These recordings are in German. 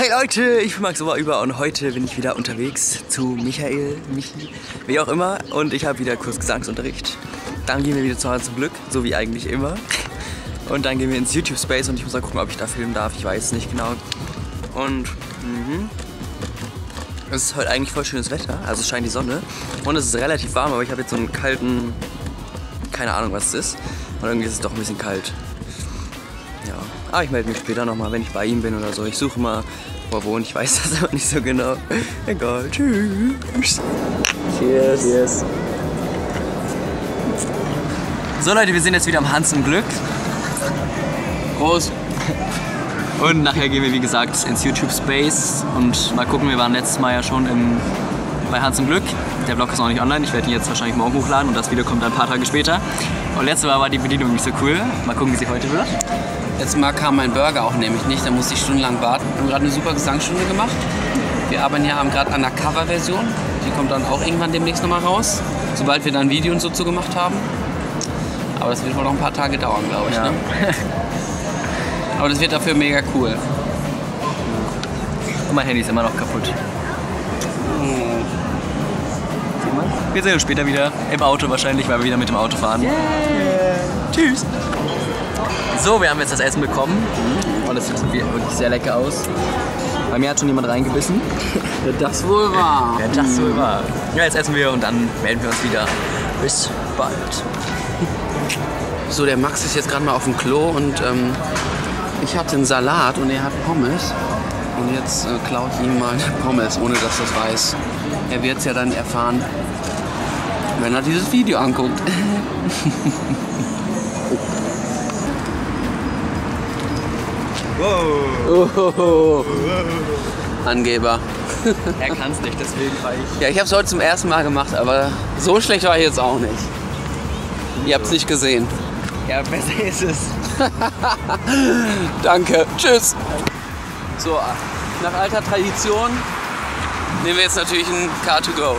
Hey Leute, ich bin Max Oberüber und heute bin ich wieder unterwegs zu Michael, Michi, wie auch immer. Und ich habe wieder Kurs Gesangsunterricht. Dann gehen wir wieder zu Hause zum Glück, so wie eigentlich immer. Und dann gehen wir ins YouTube Space und ich muss mal gucken, ob ich da filmen darf. Ich weiß nicht genau. Und mhm. es ist heute eigentlich voll schönes Wetter, also scheint die Sonne. Und es ist relativ warm, aber ich habe jetzt so einen kalten, keine Ahnung was es ist. Und irgendwie ist es doch ein bisschen kalt. Ja, aber ich melde mich später nochmal, wenn ich bei ihm bin oder so. Ich suche mal, wo er wohnt. Ich weiß das aber nicht so genau. Egal, tschüss. Cheers. Cheers. So Leute, wir sind jetzt wieder am Hans im Glück. Groß. Und nachher gehen wir wie gesagt ins YouTube Space und mal gucken, wir waren letztes Mal ja schon im, bei Hans im Glück. Der Vlog ist noch nicht online, ich werde ihn jetzt wahrscheinlich morgen hochladen und das Video kommt ein paar Tage später. Und letztes Mal war die Bedienung nicht so cool. Mal gucken, wie sie heute wird. Letztes Mal kam mein Burger auch nämlich nicht, da musste ich stundenlang warten. Wir haben gerade eine super Gesangsstunde gemacht. Wir arbeiten ja gerade an der Coverversion. Die kommt dann auch irgendwann demnächst nochmal raus, sobald wir dann ein Video und so zu gemacht haben. Aber das wird wohl noch ein paar Tage dauern, glaube ich. Ja. Ne? Aber das wird dafür mega cool. Und mein Handy ist immer noch kaputt. Wir sehen uns später wieder. Im Auto wahrscheinlich, weil wir wieder mit dem Auto fahren. Tschüss. So, wir haben jetzt das Essen bekommen. Und es sieht wirklich sehr lecker aus. Bei mir hat schon jemand reingebissen. Das wohl war. Wer das wohl war. Ja, jetzt essen wir und dann melden wir uns wieder. Bis bald. So, der Max ist jetzt gerade mal auf dem Klo und ähm, ich hatte einen Salat und er hat Pommes. Und jetzt äh, klaue ich ihm mal Pommes, ohne dass er es weiß. Er wird es ja dann erfahren, wenn er dieses Video anguckt. Oh. Angeber. Er kann es nicht, deswegen war ich. Ja, ich habe es heute zum ersten Mal gemacht, aber so schlecht war ich jetzt auch nicht. Ihr habt es nicht gesehen. Ja, besser ist es. Danke. Tschüss. So, nach alter Tradition nehmen wir jetzt natürlich ein Car2Go.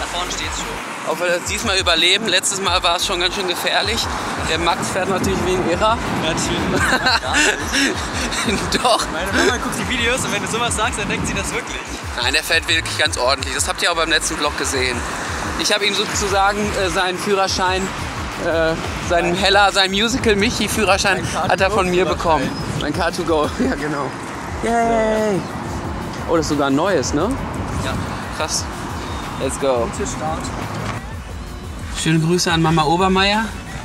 Da vorne steht's schon. Ob wir das diesmal überleben, letztes Mal war es schon ganz schön gefährlich. Der Max fährt natürlich wie ein Irrer. Natürlich. Doch. Meine Mama guckt die Videos und wenn du sowas sagst, dann denkt sie das wirklich. Nein, der fährt wirklich ganz ordentlich. Das habt ihr auch beim letzten Vlog gesehen. Ich habe ihm sozusagen äh, seinen Führerschein, äh, seinen Heller, seinen Musical Michi Führerschein Ein hat er von mir Car2Go-Führerschein. bekommen. Mein Car2Go, ja genau. Yay! Oh, das ist sogar ein neues, ne? Ja. Krass. Let's go. Gute Start. Schöne Grüße an Mama Obermeier.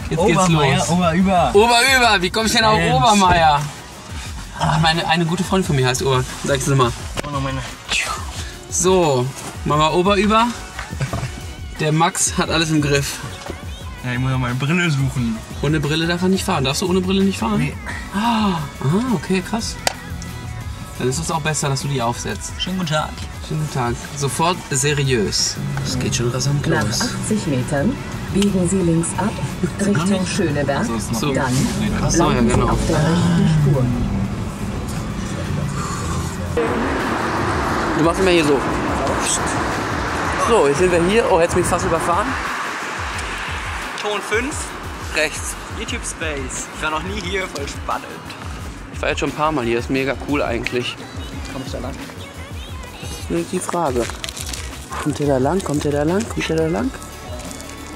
Jetzt geht's los. Oberüber. Oberüber, wie komme ich denn auf Mensch. Obermeier? Ach, meine, eine gute Freundin von mir heißt Ober. Sag's sie mal. So, Mama Oberüber. Der Max hat alles im Griff. Ja, ich muss noch meine Brille suchen. Ohne Brille darf er nicht fahren. Darfst du ohne Brille nicht fahren? Nee. Ah, okay, krass. Dann ist es auch besser, dass du die aufsetzt. Schönen guten Tag. Schönen guten Tag. Sofort seriös. Es geht schon rasant Nach los. 80 Metern biegen Sie links ab Richtung Schöneberg. So. Dann so, ja, genau. auf der rechten Spur. Du machst immer hier so. So, jetzt sind wir hier. Oh, jetzt bin ich fast überfahren. Ton 5, Rechts. YouTube Space. Ich war noch nie hier, voll spannend. Ich war jetzt schon ein paar Mal hier. Ist mega cool eigentlich. Komm ich da lang? Das die Frage. Kommt der da lang? Kommt der da lang? Kommt der da lang?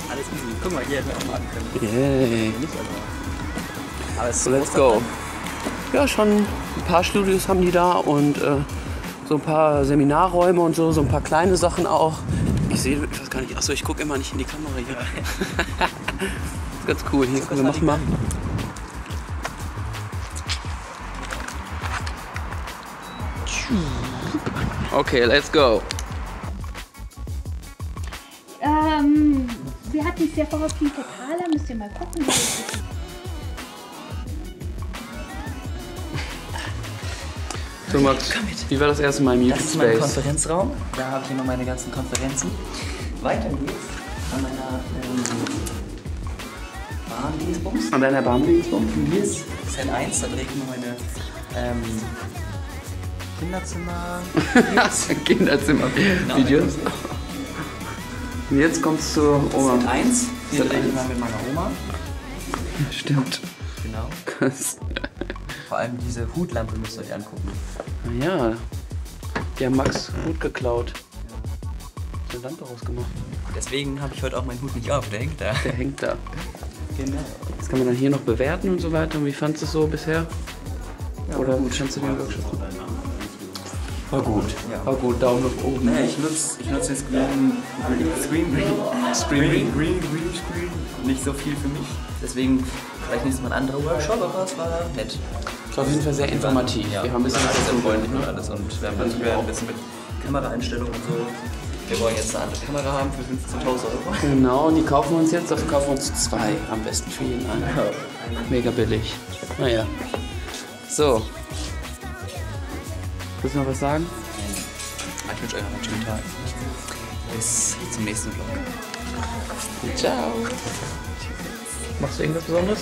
Alles easy. Guck mal, hier hätten wir auch machen können. Yay. Nicht, aber. Aber es ist So, let's go. Ja, schon ein paar Studios haben die da und äh, so ein paar Seminarräume und so, so ein paar kleine Sachen auch. Ich sehe, ich weiß gar nicht, achso, ich gucke immer nicht in die Kamera hier. ist ganz cool. Hier, wir machen mal. Okay, let's go. Ähm, wir hatten es ja vorher auf Fäkaler, müsst ihr mal gucken. So Max, wie war das erste Mal im Das ist mein YouTube Space? Konferenzraum. Da habe ich immer meine ganzen Konferenzen. Weiter geht's an meiner ähm, Bahndienstbums. An deiner Bahndienstbums? Hier ist Set 1, da drehe ich immer meine ähm, Kinderzimmer. Kinderzimmer-Videos. Und jetzt kommst du zur Oma. Set 1, hier Set drehe ich 1. immer mit meiner Oma. Stimmt. Genau. Krass. Vor allem diese Hutlampe müsst ihr euch angucken. Na ja, die haben Max gut geklaut. Eine Lampe rausgemacht. Deswegen habe ich heute auch meinen Hut nicht auf, der hängt da. Der hängt da. Genau. Das kann man dann hier noch bewerten und so weiter. Und wie fandest du es so bisher? Oder gut, fandst du den Workshop? War gut. Ja. War gut, Daumen nach oben. Naja, ich nutze ich nutz den Screen, Screen, Green, Screen, Green, Green Screen nicht so viel für mich. Deswegen vielleicht nächstes Mal ein anderer Workshop, aber es war nett. Es war auf jeden Fall sehr informativ. Ja, Wir haben ein bisschen alles was sehr gefunden. freundlich und alles und wir haben natürlich ein bisschen mit Kameraeinstellungen und so. Wir wollen jetzt eine andere Kamera haben für 15.000 Euro. Genau, die kaufen wir uns jetzt. Dafür kaufen wir uns zwei. Am besten für jeden einen. Mega billig. Naja. So. Willst du noch was sagen? Ich wünsche euch noch einen schönen Tag. Bis zum nächsten Vlog. Ciao. Machst du irgendwas Besonderes?